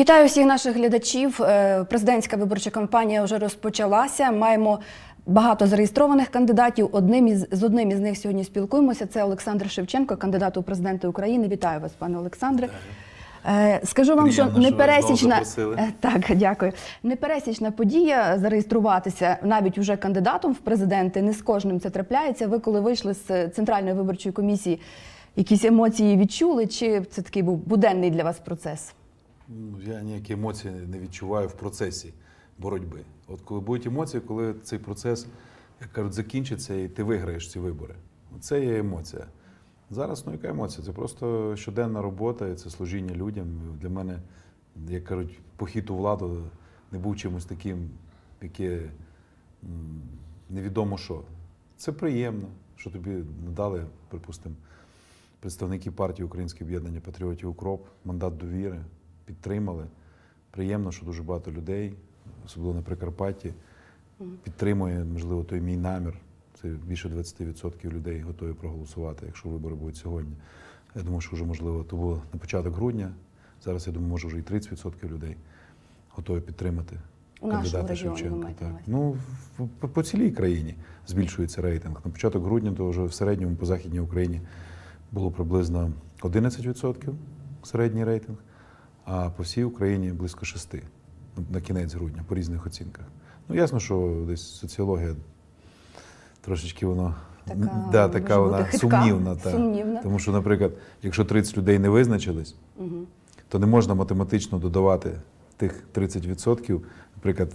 Вітаю всіх наших глядачів. Е, Президентська виборча кампанія вже розпочалася. Маємо багато зареєстрованих кандидатів. Одним із з одним із них сьогодні спілкуємося. Це Олександр Шевченко, кандидат у президенти України. Вітаю вас, пане Олександре. Е, Скажу вам, що Приємно, що непересічна. Е, так, дякую. Непересічна подія зареєструватися навіть уже кандидатом в президенти. Не з кожним це трапляється. Ви коли вийшли з центральної виборчої комісії, якісь емоції відчули? Чи це такий був буденний для вас процес? Ну, Я ніякі емоції не відчуваю в процесі боротьби. От коли будуть емоції, коли цей процес, як кажуть, закінчиться і ти виграєш ці вибори. Це є емоція. Зараз ну яка емоція? Це просто щоденна робота, і це служіння людям. Для мене, як кажуть, похід у владу не був чимось таким, яке невідомо що. Це приємно, що тобі надали, припустимо, представники партії Українське об'єднання патріотів Укроп, мандат довіри, підтримали. Приємно, що дуже багато людей, особливо на Прикарпатті, підтримує, можливо, той мій намір. Це більше 20% людей готові проголосувати, якщо вибори будуть сьогодні. Я думаю, що вже можливо то було на початок грудня. Зараз я думаю, може вже і 30% людей готові підтримати кандидата Шевченка. Так. Ну по, по цілій країні збільшується рейтинг. На початок грудня, то вже в середньому по західній Україні було приблизно 11% середній рейтинг, а по всій Україні близько 6% ну, на кінець грудня, по різних оцінках. Ну ясно, що десь соціологія трошечки воно Така, да, така вона хитка, сумнівна. Та. сумнівна. Тому що, наприклад, якщо 30 людей не визначились, то не можна математично додавати тих 30%, наприклад,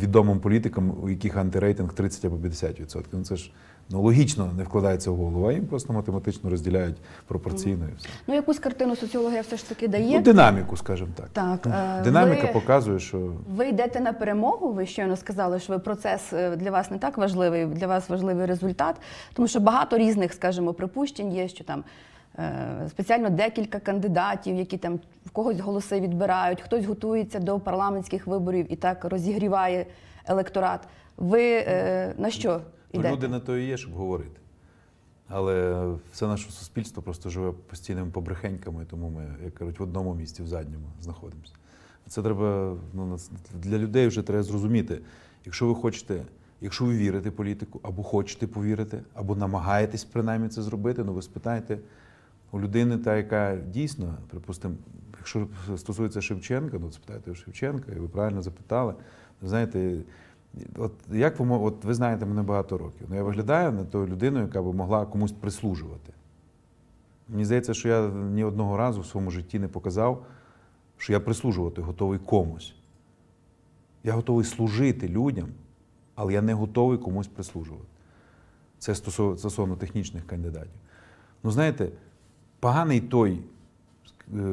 відомим політикам, у яких антирейтинг 30 або 50%. Ну це ж ну, логічно не вкладається в голову, а їм просто математично розділяють пропорційно і все. Ну якусь картину соціологія все ж таки дає. Ну, динаміку, скажімо так. Так, Ну, е, Динаміка ви- показує, що Ви йдете на перемогу. Ви щойно сказали, що ви процес е, для вас не так важливий, для вас важливий результат, тому що багато різних, скажімо, припущень є, що там е, спеціально декілька кандидатів, які там в когось голоси відбирають, хтось готується до парламентських виборів і так розігріває електорат. Ви е, на що ну, люди на то і є, щоб говорити. Але все наше суспільство просто живе постійними побрехеньками, тому ми, як кажуть, в одному місці, в задньому знаходимося. Це треба ну, для людей вже треба зрозуміти. Якщо ви хочете, якщо ви вірите політику, або хочете повірити, або намагаєтесь принаймні це зробити, ну ви спитайте у людини, та яка дійсно, припустимо, якщо стосується Шевченка, ну спитайте у Шевченка, і ви правильно запитали. Знаєте, от як от ви знаєте мене багато років. Ну я виглядаю на тою людиною, яка би могла комусь прислужувати. Мені здається, що я ні одного разу в своєму житті не показав, що я прислужувати готовий комусь. Я готовий служити людям, але я не готовий комусь прислужувати. Це стосовно, стосовно технічних кандидатів. Ну, знаєте, поганий той е,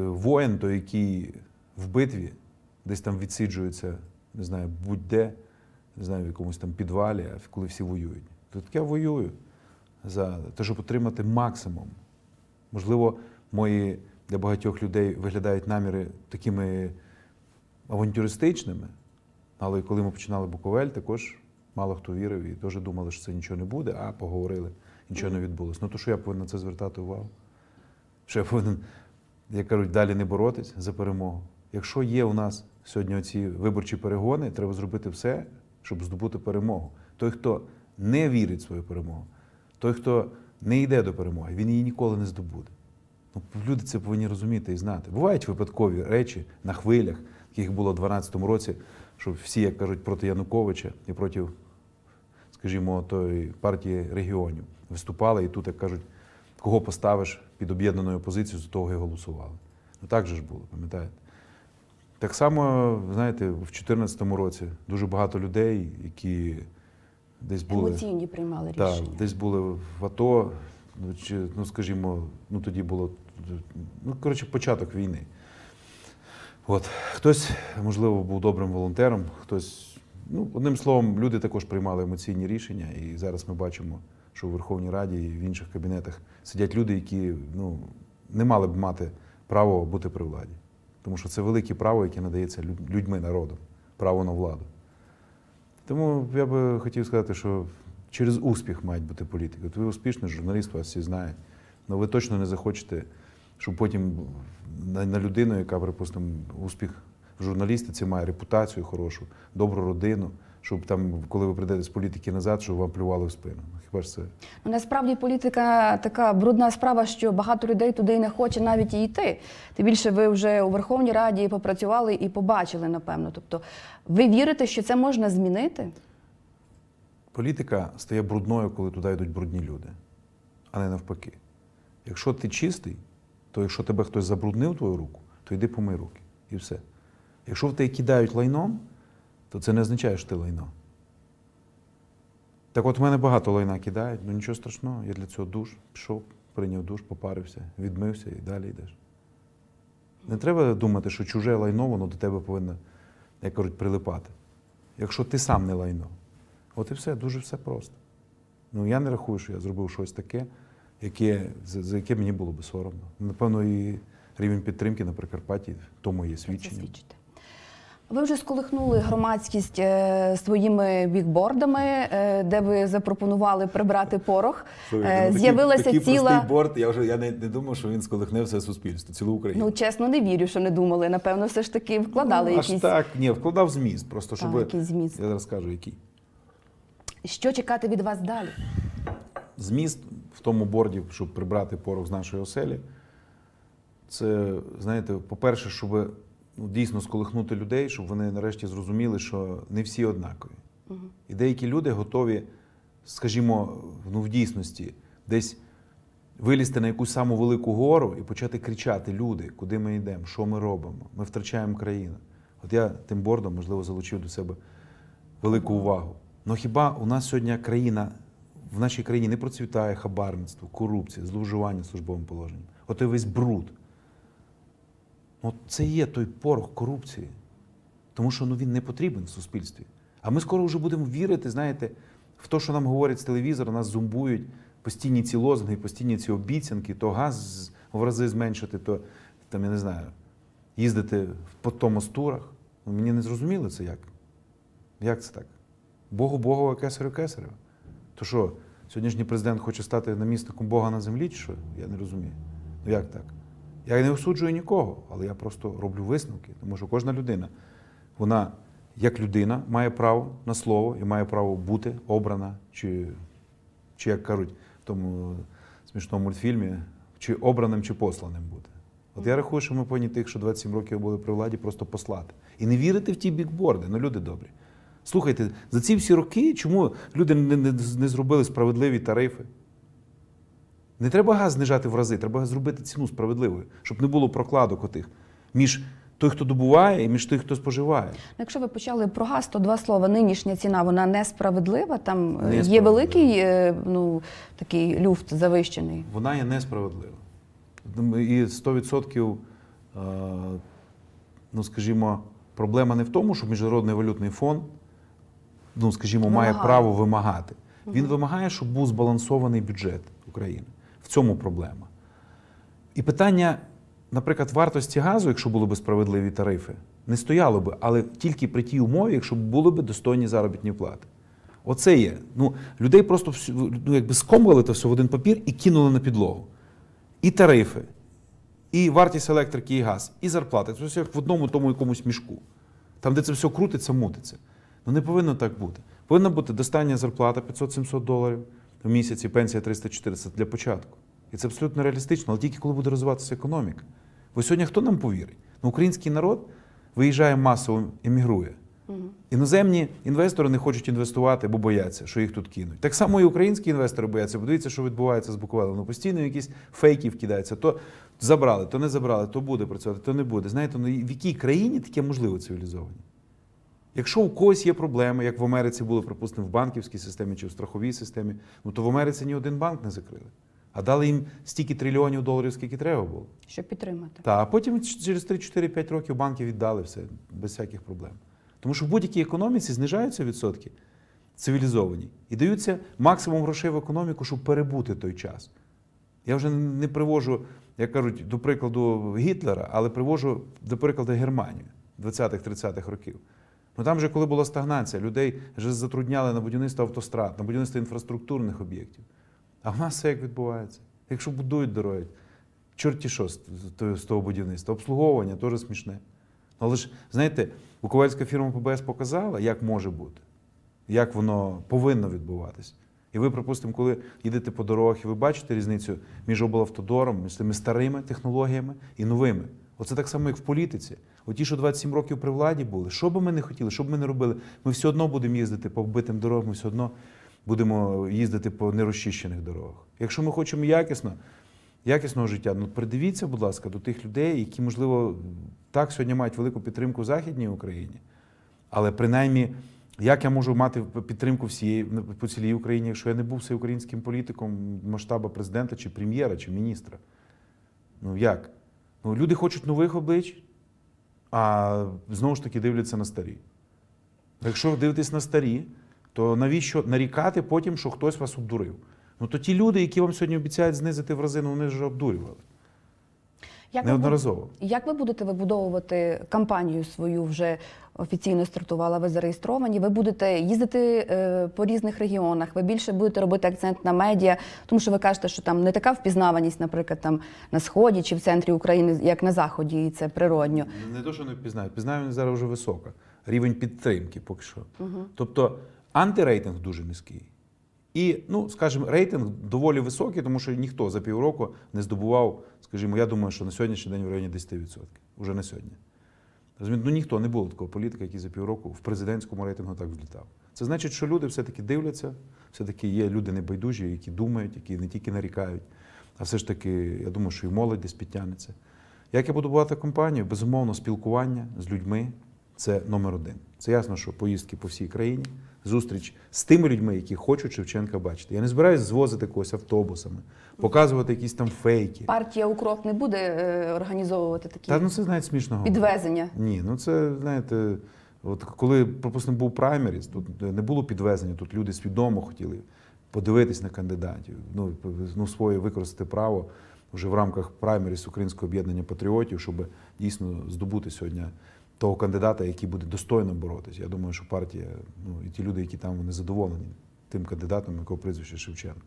воїн, той, який в битві десь там відсиджується, не знаю, будь-де, не знаю, в якомусь там підвалі, а коли всі воюють. То так я воюю за те, щоб отримати максимум. Можливо, мої для багатьох людей виглядають наміри такими авантюристичними, але коли ми починали Буковель, також мало хто вірив і теж думали, що це нічого не буде, а поговорили, нічого не відбулося. Ну то що я повинен на це звертати увагу? Що я повинен, як кажуть, далі не боротись за перемогу. Якщо є у нас сьогодні ці виборчі перегони, треба зробити все, щоб здобути перемогу. Той, хто не вірить в свою перемогу, той, хто не йде до перемоги, він її ніколи не здобуде. Ну, люди це повинні розуміти і знати. Бувають випадкові речі на хвилях, яких було в 2012 році, що всі, як кажуть, проти Януковича і проти, скажімо, тої партії регіонів виступали, і тут, як кажуть, кого поставиш під об'єднаною опозицією, за того і голосували. Ну так же ж було, пам'ятаєте? Так само, знаєте, в 2014 році дуже багато людей, які десь були. Емоційні приймали Так, рішення. десь були в АТО, ну, чи, ну скажімо, ну тоді було ну, коротше, початок війни. От. Хтось, можливо, був добрим волонтером, хтось. Ну, одним словом, люди також приймали емоційні рішення, і зараз ми бачимо, що в Верховній Раді і в інших кабінетах сидять люди, які ну, не мали б мати право бути при владі. Тому що це велике право, яке надається людьми, народом, право на владу. Тому я би хотів сказати, що через успіх мають бути політики. От ви успішний журналіст, вас всі знають. Але ви точно не захочете, щоб потім на, на людину, яка, припустимо, успіх в журналістиці має репутацію хорошу, добру родину, щоб там, коли ви прийдете з політики назад, щоб вам плювали в спину. Ну, Хіба ж це? Ну, насправді політика така брудна справа, що багато людей туди не хоче навіть і йти. Тим більше ви вже у Верховній Раді попрацювали і побачили, напевно. Тобто, ви вірите, що це можна змінити? Політика стає брудною, коли туди йдуть брудні люди, а не навпаки. Якщо ти чистий, то якщо тебе хтось забруднив твою руку, то йди помий руки. І все. Якщо в тебе кидають лайном, то це не означає, що ти лайно. Так от в мене багато лайна кидають, ну нічого страшного, я для цього душ, пішов, прийняв душ, попарився, відмився і далі йдеш. Не треба думати, що чуже лайно, воно до тебе повинно, як кажуть, прилипати. Якщо ти сам не лайно. От і все, дуже все просто. Ну я не рахую, що я зробив щось таке, яке, за, за яке мені було би соромно. Напевно, і рівень підтримки на Прикарпатті тому є свідченням. Ви вже сколихнули громадськість е, своїми бікбордами, е, де ви запропонували прибрати порох. Е, З'явилася ціла. борт, я вже я не, не думав, що він сколихне все суспільство, цілу Україну. Ну, чесно, не вірю, що не думали. Напевно, все ж таки вкладали Ну, аж якісь. так, ні, вкладав зміст, просто щоб. якийсь зміст. Я зараз скажу, який. Що чекати від вас далі? Зміст в тому борді, щоб прибрати порох з нашої оселі, це, знаєте, по-перше, щоб ну, дійсно сколихнути людей, щоб вони нарешті зрозуміли, що не всі однакові. І деякі люди готові, скажімо, ну, в дійсності, десь вилізти на якусь саму велику гору і почати кричати: люди, куди ми йдемо, що ми робимо? Ми втрачаємо країну. От я тим бордом, можливо, залучив до себе велику увагу. Ну хіба у нас сьогодні країна, в нашій країні не процвітає хабарництво, корупція, зловживання службовим положенням? От той весь бруд. От це є той порох корупції. Тому що ну, він не потрібен в суспільстві. А ми скоро вже будемо вірити, знаєте, в те, що нам говорять з телевізора, нас зумбують постійні ці лозунги, постійні ці обіцянки, то газ в рази зменшити, то там, я не знаю, їздити по томостурах. Ну, мені не зрозуміло це як. Як це так? Богу Богу, а кесарю кесарю. То що, сьогоднішній президент хоче стати намісником Бога на землі, чи що? Я не розумію. Ну як так? Я не осуджую нікого, але я просто роблю висновки, тому що кожна людина, вона як людина має право на слово і має право бути обрана, чи, чи як кажуть в тому смішному мультфільмі, чи обраним, чи посланим бути. От я рахую, що ми повинні тих, що 27 років були при владі, просто послати. І не вірити в ті бікборди. Ну, люди добрі. Слухайте, за ці всі роки, чому люди не, не, не зробили справедливі тарифи? Не треба газ знижати в рази, треба зробити ціну справедливою, щоб не було прокладок отих між той, хто добуває, і між той, хто споживає. Ну, Якщо ви почали про газ, то два слова. Нинішня ціна вона несправедлива. Там е, є великий е, ну, такий люфт завищений. Вона є несправедлива. І 100%, е, ну скажімо, проблема не в тому, що Міжнародний валютний фонд, ну скажімо, має Вимагає. право вимагати. Він вимагає, щоб був збалансований бюджет України. В цьому проблема. І питання, наприклад, вартості газу, якщо були б справедливі тарифи, не стояло би, але тільки при тій умові, якщо були б достойні заробітні плати. Оце є. Ну, людей просто ну, якби скомвали це все в один папір і кинули на підлогу. І тарифи, і вартість електрики, і газ, і зарплати. Це все як в одному тому якомусь мішку. Там, де це все крутиться, мутиться. Ну не повинно так бути. Повинна бути достання зарплата 500-700 доларів в місяць і пенсія 300-400 для початку. І це абсолютно реалістично, але тільки коли буде розвиватися економіка. Бо сьогодні хто нам повірить? Ну, український народ виїжджає масово, емігрує. Іноземні інвестори не хочуть інвестувати, бо бояться, що їх тут кинуть. Так само і українські інвестори бояться. Подивіться, що відбувається з Буковелем. Ну, постійно якісь фейки вкидаються. То забрали, то не забрали, то буде працювати, то не буде. Знаєте, ну в якій країні таке можливо цивілізовані? Якщо у когось є проблеми, як в Америці були, припустимо, в банківській системі чи в страховій системі, ну то в Америці ні один банк не закрили. А дали їм стільки трильйонів доларів, скільки треба було. Щоб підтримати. Та, а потім через 3-4-5 років банки віддали все без всяких проблем. Тому що в будь-якій економіці знижаються відсотки цивілізовані і даються максимум грошей в економіку, щоб перебути той час. Я вже не привожу, як кажуть, до прикладу Гітлера, але привожу до прикладу Германію 20-30-х років. Ну там же, коли була стагнація, людей вже затрудняли на будівництво автострад, на будівництво інфраструктурних об'єктів. А в нас все як відбувається. Якщо будують дороги, чорті що з, того- будівництва, обслуговування теж смішне. Але ж, знаєте, Буковельська фірма ПБС показала, як може бути, як воно повинно відбуватися. І ви, припустимо, коли їдете по дорогах, і ви бачите різницю між облавтодором, між тими старими технологіями і новими. Оце так само, як в політиці. Оті, що 27 років при владі були, що би ми не хотіли, що б ми не робили, ми все одно будемо їздити по вбитим дорогам, ми все одно будемо їздити по нерозчищених дорогах. Якщо ми хочемо якісно, якісного життя, ну придивіться, будь ласка, до тих людей, які, можливо, так сьогодні мають велику підтримку в Західній Україні. Але принаймні, як я можу мати підтримку всієї по цілій Україні, якщо я не був всеукраїнським політиком масштабу президента, чи прем'єра, чи міністра? Ну як? Ну, люди хочуть нових облич, а знову ж таки дивляться на старі. Якщо ви дивитесь на старі, то навіщо нарікати потім, що хтось вас обдурив? Ну то ті люди, які вам сьогодні обіцяють знизити в рази, ну вони ж обдурювали. Як ви Неодноразово. Як ви будете вибудовувати кампанію свою вже офіційно стартувала? Ви зареєстровані? Ви будете їздити е, по різних регіонах? Ви більше будете робити акцент на медіа, тому що ви кажете, що там не така впізнаваність, наприклад, там на сході чи в центрі України, як на заході, і це природньо. Не то, що не впізнають, впізнаваність зараз вже висока. Рівень підтримки поки що. Тобто антирейтинг дуже низький. І, ну, скажімо, рейтинг доволі високий, тому що ніхто за півроку не здобував, скажімо, я думаю, що на сьогоднішній день в районі 10%. Уже на сьогодні. Розумієте, ну ніхто не було такого політика, який за півроку в президентському рейтингу так взлітав. Це значить, що люди все-таки дивляться, все-таки є люди небайдужі, які думають, які не тільки нарікають, а все ж таки, я думаю, що і молодь десь підтягнеться. Як я буду будувати компанію? Безумовно, спілкування з людьми це номер один. Це ясно, що поїздки по всій країні, зустріч з тими людьми, які хочуть Шевченка бачити. Я не збираюсь звозити когось автобусами, показувати якісь там фейки. Партія Укроп не буде е, організовувати такі Та ну це навіть смішно говорити. підвезення. Ні, ну це знаєте, от коли, припустимо, був праймеріс, тут не було підвезення, тут люди свідомо хотіли подивитись на кандидатів, ну, ну своє використати право вже в рамках праймеріс Українського об'єднання патріотів, щоб дійсно здобути сьогодні того кандидата, який буде достойно боротися. Я думаю, що партія, ну і ті люди, які там вони задоволені тим кандидатом, якого прізвище Шевченко.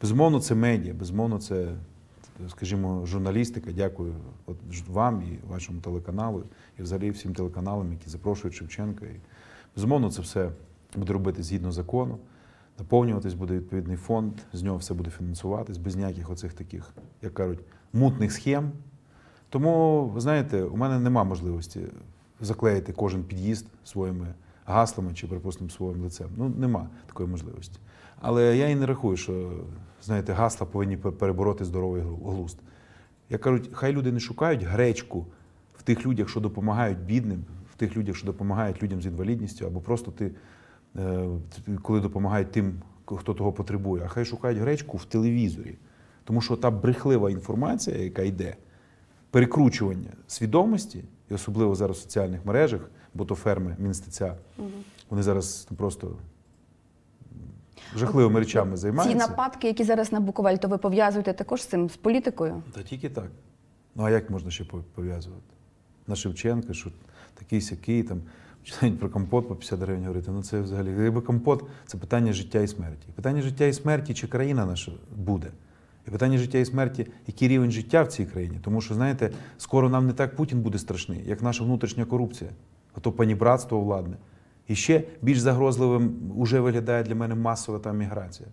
Безумовно, це медіа, безумовно, це, скажімо, журналістика. Дякую от вам і вашому телеканалу, і взагалі всім телеканалам, які запрошують Шевченка. І, безумовно, це все буде робити згідно закону. Наповнюватись буде відповідний фонд, з нього все буде фінансуватись, без ніяких оцих таких, як кажуть, мутних схем. Тому, ви знаєте, у мене нема можливості заклеїти кожен під'їзд своїми гаслами чи, припустимо, своїм лицем. Ну, нема такої можливості. Але я і не рахую, що знаєте, гасла повинні перебороти здоровий глу- глузд. Як кажуть, хай люди не шукають гречку в тих людях, що допомагають бідним, в тих людях, що допомагають людям з інвалідністю, або просто ти, е, коли допомагають тим, хто того потребує, а хай шукають гречку в телевізорі. Тому що та брехлива інформація, яка йде, перекручування свідомості, і особливо зараз в соціальних мережах, бо то ферми Мінстеця, вони зараз ну, просто жахливими речами займаються. Ці нападки, які зараз на Буковель, то ви пов'язуєте також з цим з політикою? Та тільки так. Ну а як можна ще пов'язувати? На Шевченка, що такий сякий, там починають про компот по 50 гривень говорити. Ну це взагалі, якби компот це питання життя і смерті. Питання життя і смерті, чи країна наша буде. Питання життя і смерті, який рівень життя в цій країні. Тому що, знаєте, скоро нам не так Путін буде страшний, як наша внутрішня корупція, а то панібратство владне. І ще більш загрозливим уже виглядає для мене масова там міграція.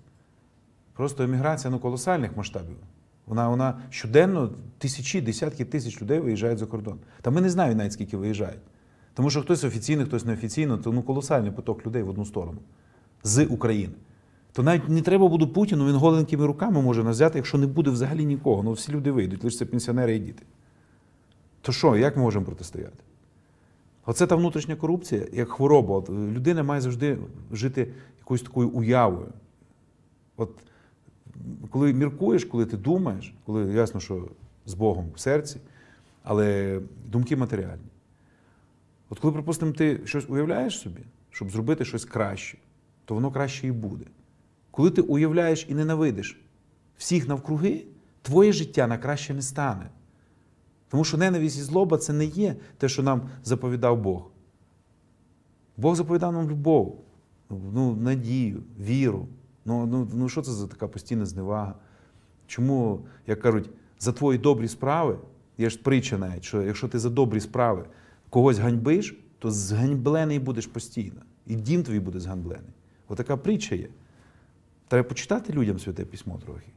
Просто еміграція ну, колосальних масштабів. Вона, вона щоденно тисячі, десятки тисяч людей виїжджають за кордон. Та ми не знаємо навіть, скільки виїжджають. Тому що хтось офіційно, хтось неофіційно, то ну, колосальний поток людей в одну сторону з України. То навіть не треба буде Путіну, він голенькими руками може нас взяти, якщо не буде взагалі нікого. Ну всі люди вийдуть, лише це пенсіонери і діти. То що, як ми можемо протистояти? Оце та внутрішня корупція, як хвороба. От, людина має завжди жити якоюсь такою уявою. От коли міркуєш, коли ти думаєш, коли ясно, що з Богом в серці, але думки матеріальні. От коли, припустимо, ти щось уявляєш собі, щоб зробити щось краще, то воно краще і буде. Коли ти уявляєш і ненавидиш всіх навкруги, твоє життя на краще не стане. Тому що ненависть і злоба це не є те, що нам заповідав Бог. Бог заповідав нам любов, ну, надію, віру. Ну, ну, ну що це за така постійна зневага? Чому, як кажуть, за твої добрі справи, є ж притча навіть, що якщо ти за добрі справи когось ганьбиш, то зганьблений будеш постійно. І дім твій буде зганьблений. Отака притча є. Треба почитати людям святе письмо трохи.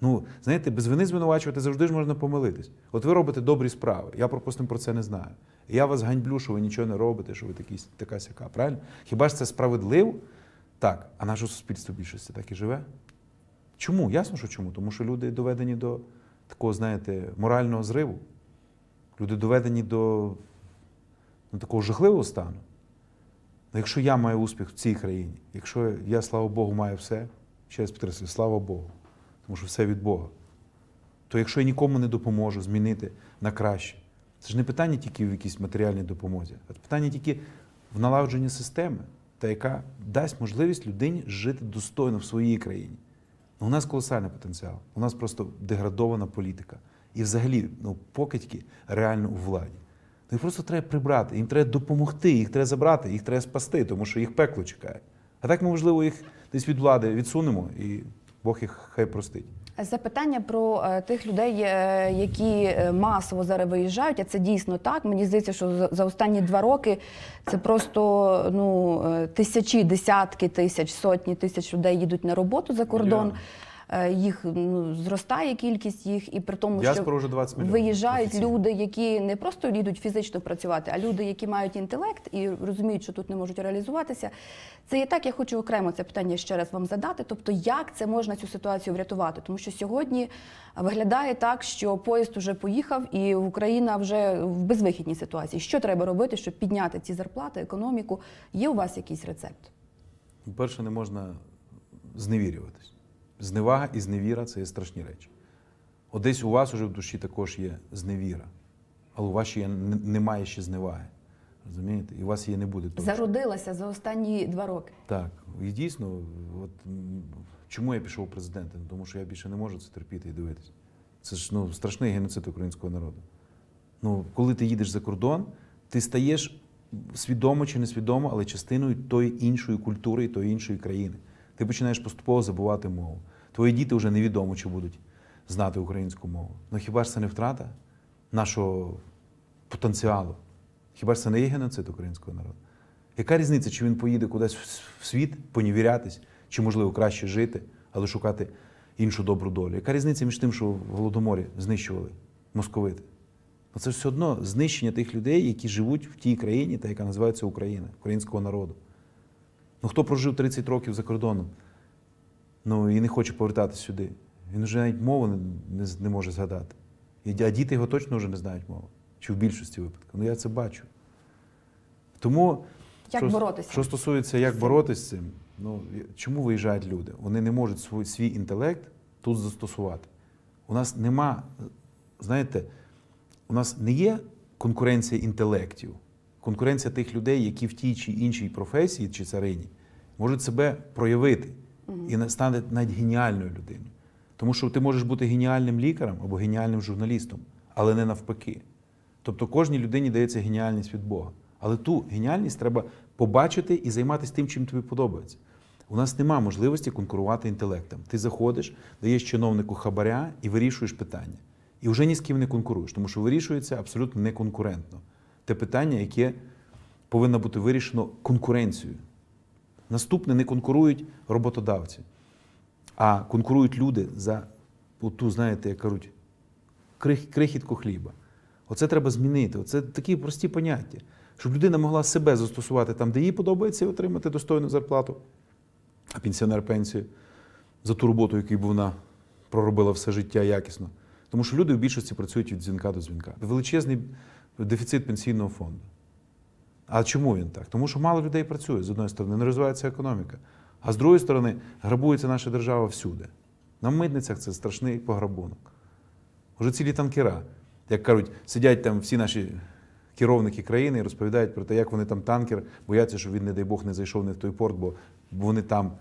Ну, знаєте, без вини звинувачувати завжди ж можна помилитись. От ви робите добрі справи. Я, пропустимо, про це не знаю. Я вас ганьблю, що ви нічого не робите, що ви такі, така сяка. Правильно? Хіба ж це справедливо? Так. А наше суспільство більшості так і живе? Чому? Ясно, що чому? Тому що люди доведені до такого, знаєте, морального зриву. Люди доведені до ну, такого жахливого стану. Ну, якщо я маю успіх в цій країні, якщо я, слава Богу, маю все, ще раз підкреслюю, слава Богу, тому що все від Бога, то якщо я нікому не допоможу змінити на краще, це ж не питання тільки в якійсь матеріальній допомозі, а питання тільки в налагодженні системи, та яка дасть можливість людині жити достойно в своїй країні. Ну, у нас колосальний потенціал. У нас просто деградована політика. І взагалі, ну, покидьки реально у владі. Ну, їх просто треба прибрати, їм треба допомогти, їх треба забрати, їх треба спасти, тому що їх пекло чекає. А так ми, можливо, їх десь від влади відсунемо, і Бог їх хай простить. Запитання про е, тих людей, е, які е, масово зараз виїжджають, а це дійсно так. Мені здається, що за, останні два роки це просто ну, тисячі, десятки тисяч, сотні тисяч людей їдуть на роботу за кордон. Мільйони. Е, Їх ну, зростає кількість їх, і при тому, Діаспора що вже 20 виїжджають офіційно. люди, які не просто їдуть фізично працювати, а люди, які мають інтелект і розуміють, що тут не можуть реалізуватися. Це є так, я хочу окремо це питання ще раз вам задати. Тобто, як це можна цю ситуацію врятувати? Тому що сьогодні виглядає так, що поїзд уже поїхав, і Україна вже в безвихідній ситуації. Що треба робити, щоб підняти ці зарплати, економіку? Є у вас якийсь рецепт? По-перше, не можна зневірюватись. Зневага і зневіра це є страшні речі. От десь у вас уже в душі також є зневіра, але у вас ще є, немає ще зневаги. Розумієте? І у вас її не буде точно. Зародилася за останні два роки. Так, і дійсно, от чому я пішов президентом? Тому що я більше не можу це терпіти і дивитися. Це ж ну, страшний геноцид українського народу. Ну, коли ти їдеш за кордон, ти стаєш свідомо чи несвідомо, але частиною тої іншої культури і тої іншої країни. Ти починаєш поступово забувати мову. Твої діти вже невідомо, чи будуть знати українську мову. Ну хіба ж це не втрата нашого потенціалу? Хіба ж це не є геноцид українського народу? Яка різниця, чи він поїде кудись в світ поневірятись, чи можливо краще жити, але шукати іншу добру долю? Яка різниця між тим, що в Голодоморі знищували московити? Це все одно знищення тих людей, які живуть в тій країні, та яка називається Україна, українського народу. Ну хто прожив 30 років за кордоном, ну і не хоче повертатися сюди. Він вже навіть мову не, не, не може згадати. І, а діти його точно вже не знають мову. Чи в більшості випадків. Ну я це бачу. Тому Як що, боротися? Що стосується, як боротися з цим, ну чому виїжджають люди? Вони не можуть свій, свій інтелект тут застосувати. У нас нема, знаєте, у нас не є конкуренція інтелектів, конкуренція тих людей, які в тій чи іншій професії чи царині можуть себе проявити і стане навіть геніальною людиною. Тому що ти можеш бути геніальним лікарем або геніальним журналістом, але не навпаки. Тобто кожній людині дається геніальність від Бога. Але ту геніальність треба побачити і займатися тим, чим тобі подобається. У нас нема можливості конкурувати інтелектом. Ти заходиш, даєш чиновнику хабаря і вирішуєш питання. І вже ні з ким не конкуруєш, тому що вирішується абсолютно неконкурентно. Те питання, яке повинно бути вирішено конкуренцією. Наступне не конкурують роботодавці, а конкурують люди за ту, знаєте, як кажуть, крихітку хліба. Оце треба змінити. Оце такі прості поняття. Щоб людина могла себе застосувати там, де їй подобається, і отримати достойну зарплату, а пенсіонер пенсію за ту роботу, яку б вона проробила все життя якісно. Тому що люди в більшості працюють від дзвінка до дзвінка. Величезний дефіцит пенсійного фонду. А чому він так? Тому що мало людей працює з одної сторони, не розвивається економіка. А з другої сторони, грабується наша держава всюди. На митницях це страшний пограбунок. Уже цілі танкера, як кажуть, сидять там всі наші керівники країни і розповідають про те, як вони там танкер, бояться, щоб він, не дай Бог, не зайшов не в той порт, бо вони там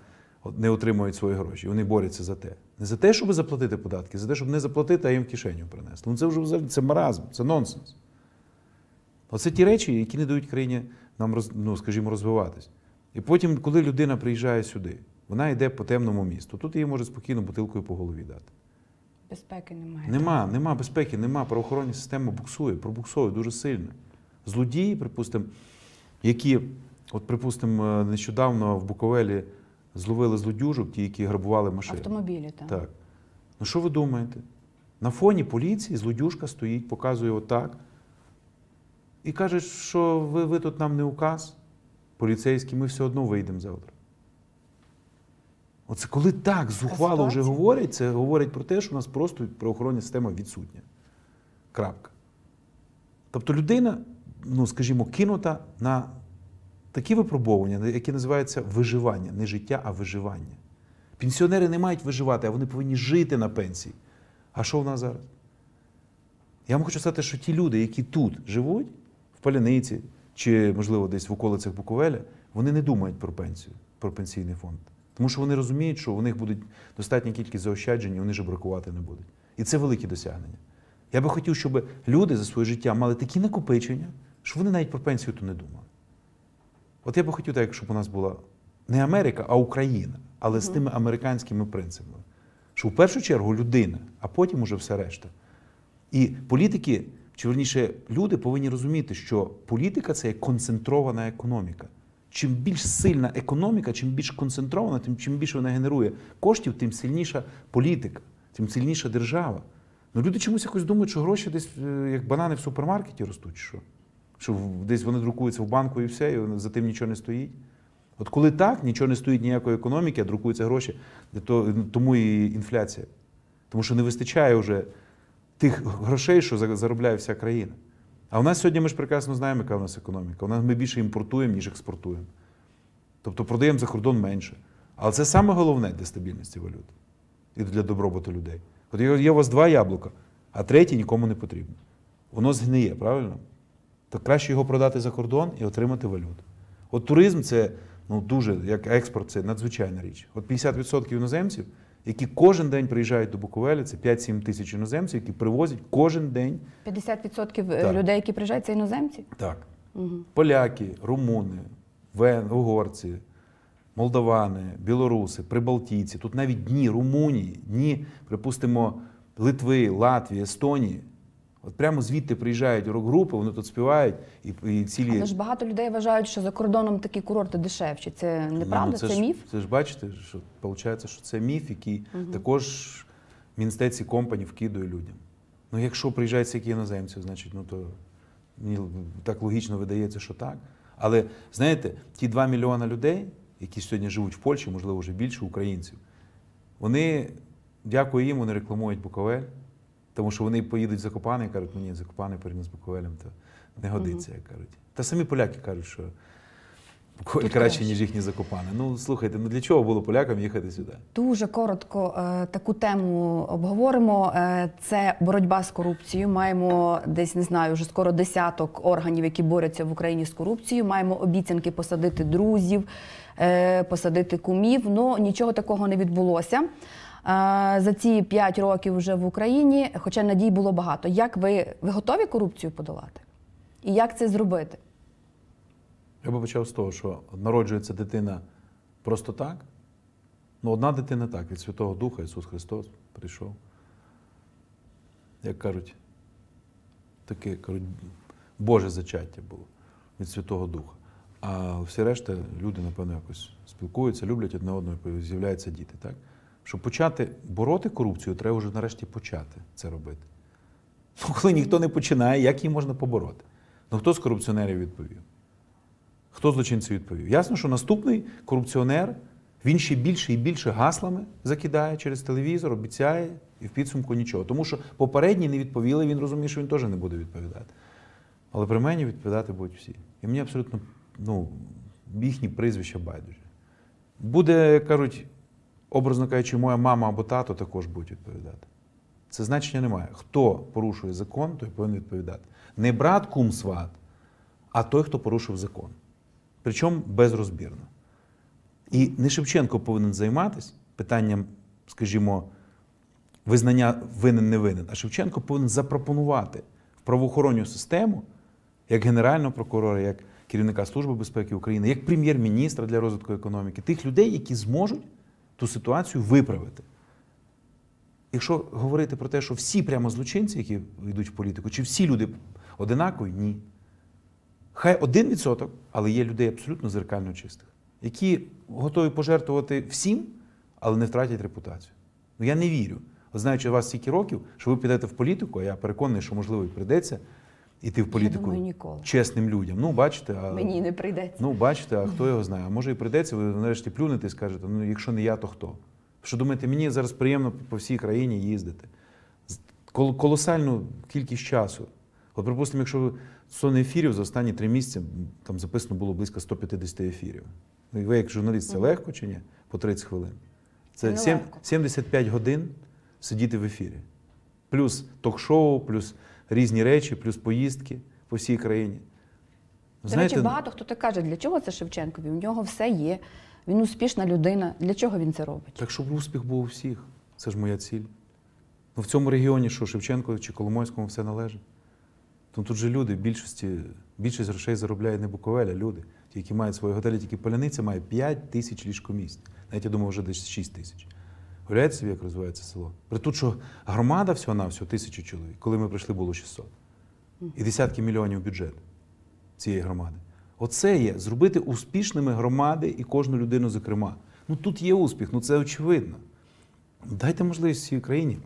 не отримують свої гроші. Вони борються за те. Не за те, щоб заплатити податки, за те, щоб не заплатити, а їм в кишеню принесли. Ну це вже це маразм, це нонсенс. Оце ті речі, які не дають країні нам ну, скажімо, розвиватись. І потім, коли людина приїжджає сюди, вона йде по темному місту. Тут її може спокійно бутилкою по голові дати. Безпеки немає. Нема, нема безпеки, нема. Правоохоронна система буксує, пробуксує дуже сильно. Злодії, припустимо, які, от, припустимо, нещодавно в Буковелі зловили злодюжок, ті, які грабували машини. Автомобілі, так. Так. Ну що ви думаєте? На фоні поліції злодюжка стоїть, показує отак. І каже, що ви, ви тут нам не указ, поліцейський, ми все одно вийдемо завтра. Оце коли так зухвало вже говорять, це говорить про те, що у нас просто правоохоронна система відсутня. Крапка. Тобто людина, ну скажімо, кинута на такі випробовування, які називаються виживання, не життя, а виживання. Пенсіонери не мають виживати, а вони повинні жити на пенсії. А що в нас зараз? Я вам хочу сказати, що ті люди, які тут живуть, Паляниці чи, можливо, десь в околицях Буковеля, вони не думають про пенсію, про пенсійний фонд. Тому що вони розуміють, що у них буде достатня кількість заощаджень, і вони жебракувати не будуть. І це великі досягнення. Я би хотів, щоб люди за своє життя мали такі накопичення, що вони навіть про пенсію то не думали. От я би хотів так, щоб у нас була не Америка, а Україна, але з тими американськими принципами. Що в першу чергу людина, а потім уже все решта. І політики, чи верніше, люди повинні розуміти, що політика це є концентрована економіка. Чим більш сильна економіка, чим більш концентрована, тим чим більше вона генерує коштів, тим сильніша політика, тим сильніша держава. Ну люди чомусь якось думають, що гроші десь е, як банани в супермаркеті ростуть, що? Що десь вони друкуються в банку і все, і за тим нічого не стоїть. От коли так, нічого не стоїть ніякої економіки, а друкуються гроші, то, тому і інфляція. Тому що не вистачає вже тих грошей, що заробляє вся країна. А у нас сьогодні ми ж прекрасно знаємо, яка у нас економіка. У нас ми більше імпортуємо, ніж експортуємо. Тобто продаємо за кордон менше. Але це саме головне для стабільності валют і для добробуту людей. От є у вас два яблука, а третє нікому не потрібно. Воно згниє, правильно? То краще його продати за кордон і отримати валюту. От туризм це ну, дуже, як експорт, це надзвичайна річ. От 50% іноземців, які кожен день приїжджають до Буковеля, це 5-7 тисяч іноземців, які привозять кожен день 50% Так. людей, які приїжджають, це іноземці? так. Поляки, румуни, вен, угорці, молдавани, білоруси, прибалтійці. Тут навіть дні Румунії, дні, припустимо, Литви, Латвії, Естонії. От прямо звідти приїжджають рок-групи, вони тут співають і, і цілі. Але ж багато людей вважають, що за кордоном такі курорти дешевші. Це неправда, Ну, це, ж, міф. Це ж бачите, що виходить, що це міф, який також Мінстеці компані вкидує людям. Ну, якщо приїжджають стільки іноземців, значить, ну то мені так логічно видається, що так. Але знаєте, ті 2 мільйони людей, які сьогодні живуть в Польщі, можливо, вже більше українців, вони, дякую їм, вони рекламують Буковель, тому що вони поїдуть в Закопане і кажуть, мені Закопане порівняно з Буковелем, то не годиться, як кажуть. Та самі поляки кажуть, що Буковель краще, краще. ніж їхні Закопане. Ну, слухайте, ну для чого було полякам їхати сюди? Дуже коротко е, таку тему обговоримо. Е, це боротьба з корупцією. Маємо десь не знаю, вже скоро десяток органів, які борються в Україні з корупцією. Маємо обіцянки посадити друзів, е, посадити кумів. Ну нічого такого не відбулося. За ці п'ять років вже в Україні, хоча надій було багато. Як ви, ви готові корупцію подолати? І як це зробити? Я би почав з того, що народжується дитина просто так. Ну, одна дитина так, від Святого Духа Ісус Христос прийшов. Як кажуть, таке кажуть, Боже зачаття було від Святого Духа. А всі решта люди, напевно, якось спілкуються, люблять одне одного, з'являються діти. Так? Щоб почати бороти корупцію, треба вже нарешті почати це робити. Ну, коли ніхто не починає, як її можна побороти? Ну хто з корупціонерів відповів? Хто злочинців відповів? Ясно, що наступний корупціонер він ще більше і більше гаслами закидає через телевізор, обіцяє і в підсумку нічого. Тому що попередні не відповіли, він розуміє, що він теж не буде відповідати. Але при мені відповідати будуть всі. І мені абсолютно ну, їхні прізвища байдуже. Буде, кажуть, образно кажучи, моя мама або тато також будуть відповідати. Це значення немає. Хто порушує закон, той повинен відповідати. Не брат кум сват, а той, хто порушив закон. Причому безрозбірно. І не Шевченко повинен займатися питанням, скажімо, визнання винен не винен, а Шевченко повинен запропонувати в правоохоронну систему, як генерального прокурора, як керівника Служби безпеки України, як прем'єр-міністра для розвитку економіки, тих людей, які зможуть ту ситуацію виправити. Якщо говорити про те, що всі прямо злочинці, які йдуть в політику, чи всі люди одинакові, ні. Хай один відсоток, але є людей абсолютно зеркально чистих, які готові пожертвувати всім, але не втратять репутацію. Ну я не вірю. Знаючи вас стільки років, що ви підете в політику, а я переконаний, що можливо і прийдеться іти в політику думаю, ніколи. чесним людям. Ну, бачите, а Мені не прийдеться. Ну, бачите, а хто його знає? А може і прийдеться, ви нарешті плюнете і скажете, ну якщо не я, то хто? Що думаєте, мені зараз приємно по всій країні їздити. Кол- Колосальну кількість часу. От, припустимо, якщо 100 ефірів за останні три місяці, там записано було близько 150 ефірів. Ну, і ви, як журналіст, це легко чи ні? По 30 хвилин. Це Не сім- легко. 75 годин сидіти в ефірі. Плюс ток-шоу, плюс різні речі, плюс поїздки по всій країні. До речі, багато хто так каже, для чого це Шевченкові? У нього все є. Він успішна людина. Для чого він це робить? Так щоб успіх був у всіх. Це ж моя ціль. Ну в цьому регіоні, що Шевченко чи Коломойському все належить. Ну тут же люди, більшості, більшість грошей заробляє не Буковель, а люди, ті, які мають свої готелі, тільки Поляниця має 5 тисяч ліжкомісць. Навіть я думаю, вже десь 6 тисяч. Уявляєте собі, як розвивається село? При тут, що громада всього на всього тисячу чоловік, коли ми прийшли, було 600. І десятки мільйонів бюджет цієї громади. Оце є зробити успішними громади і кожну людину, зокрема. Ну тут є успіх, ну це очевидно. Дайте можливість всій країні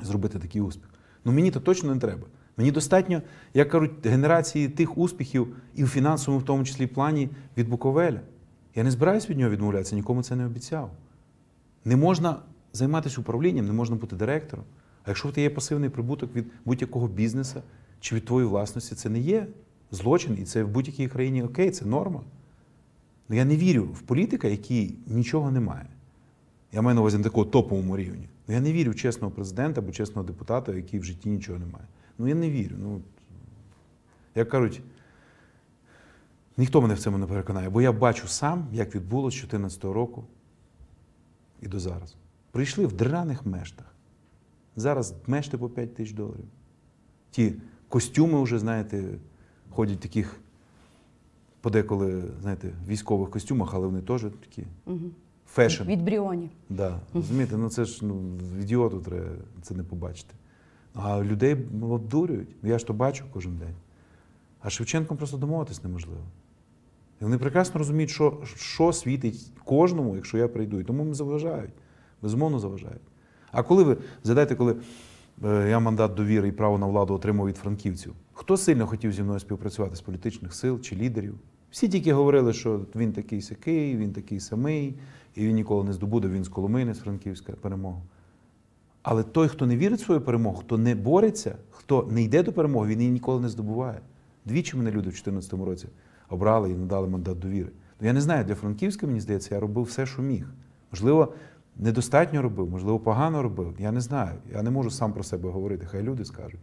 зробити такий успіх. Ну мені то точно не треба. Мені достатньо, як кажуть, генерації тих успіхів і в фінансовому, в тому числі плані від Буковеля. Я не збираюсь від нього відмовлятися, нікому це не обіцяв. Не можна займатися управлінням, не можна бути директором. А якщо в тебе є пасивний прибуток від будь-якого бізнесу чи від твоєї власності, це не є злочин, і це в будь-якій країні окей, це норма. Ну, я не вірю в політика, який нічого не має. Я маю на увазі на такого топовому рівні. Ну, я не вірю в чесного президента або чесного депутата, який в житті нічого не має. Ну я не вірю. Ну, як кажуть, ніхто мене в цьому не переконає, бо я бачу сам, як відбулося з 2014 року і до зараз. Прийшли в драних мештах. Зараз мешти по 5 тисяч доларів. Ті костюми вже, знаєте, ходять в таких подеколи, знаєте, військових костюмах, але вони теж такі Угу. fashion. Від Brioni. Да. Розумієте, ну це ж ну, ідіоту треба це не побачити. А людей обдурюють. Ну, Я ж то бачу кожен день. А Шевченком просто домовитись неможливо. І вони прекрасно розуміють, що, що світить кожному, якщо я прийду. І тому їм заважають. Безумовно заважають. А коли ви згадайте, коли е, я мандат довіри і право на владу отримав від франківців, хто сильно хотів зі мною співпрацювати з політичних сил чи лідерів? Всі тільки говорили, що він такий сякий, він такий самий, і він ніколи не здобуде, він з Коломини, з Франківська перемогу. Але той, хто не вірить в свою перемогу, хто не бореться, хто не йде до перемоги, він її ніколи не здобуває. Двічі мене люди в 2014 році обрали і надали мандат довіри. Ну, я не знаю, для Франківська, мені здається, я робив все, що міг. Можливо, недостатньо робив, можливо, погано робив. Я не знаю. Я не можу сам про себе говорити, хай люди скажуть.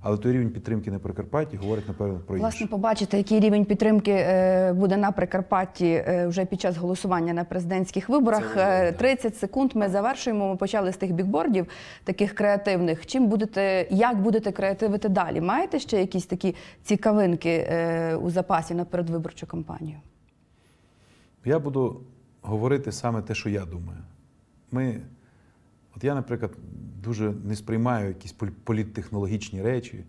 Але той рівень підтримки на Прикарпатті говорить, напевно, про інше. Власне, побачите, який рівень підтримки е, буде на Прикарпатті е, вже під час голосування на президентських виборах. Це Е, 30 секунд ми завершуємо. Ми почали з тих бікбордів, таких креативних. Чим будете, як будете креативити далі? Маєте ще якісь такі цікавинки у запасі на передвиборчу кампанію? Я буду говорити саме те, що я думаю. Ми, от я, наприклад, дуже не сприймаю якісь політтехнологічні речі,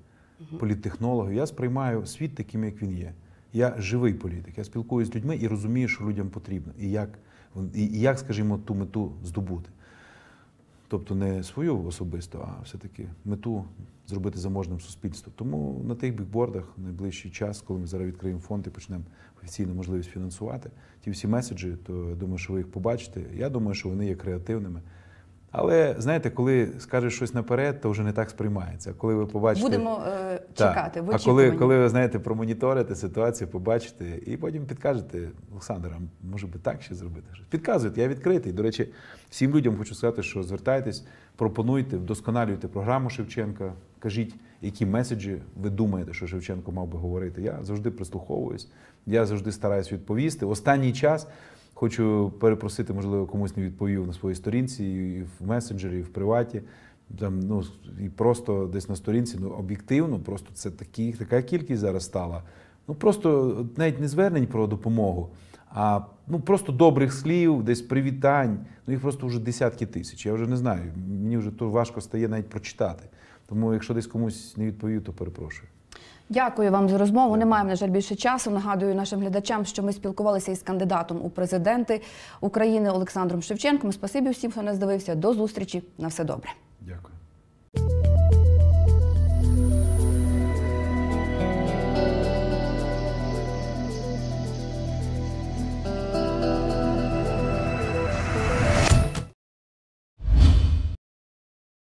політтехнологів. Я сприймаю світ таким, як він є. Я живий політик. Я спілкуюся з людьми і розумію, що людям потрібно, і як, і, і як скажімо, ту мету здобути. Тобто не свою особисту, а все-таки мету зробити заможним суспільство. Тому на тих бікбордах в найближчий час, коли ми зараз відкриємо фонд і почнемо офіційну можливість фінансувати, ті всі меседжі, то я думаю, що ви їх побачите. Я думаю, що вони є креативними. Але знаєте, коли скажеш щось наперед, то вже не так сприймається. Коли ви побачите. Будемо е, чекати. В а коли, коли ви знаєте, промоніторите ситуацію, побачите, і потім підкажете, Олександр, а може би так ще зробити? Підказуйте, я відкритий. До речі, всім людям хочу сказати, що звертайтесь, пропонуйте, вдосконалюйте програму Шевченка, кажіть, які меседжі ви думаєте, що Шевченко мав би говорити. Я завжди прислуховуюсь, я завжди стараюсь відповісти. Останній час. Хочу перепросити, можливо, комусь не відповів на своїй сторінці, і в месенджері, і в приваті. Там, ну, і просто десь на сторінці, ну, об'єктивно, просто це такі, така кількість зараз стала. Ну, просто навіть не звернень про допомогу, а ну, просто добрих слів, десь привітань. Ну, їх просто вже десятки тисяч. Я вже не знаю. Мені вже то важко стає навіть прочитати. Тому, якщо десь комусь не відповів, то перепрошую. Дякую вам за розмову. Не маємо, на жаль, більше часу. Нагадую нашим глядачам, що ми спілкувалися із кандидатом у президенти України Олександром Шевченком. Спасибі всім, хто нас дивився. До зустрічі. На все добре.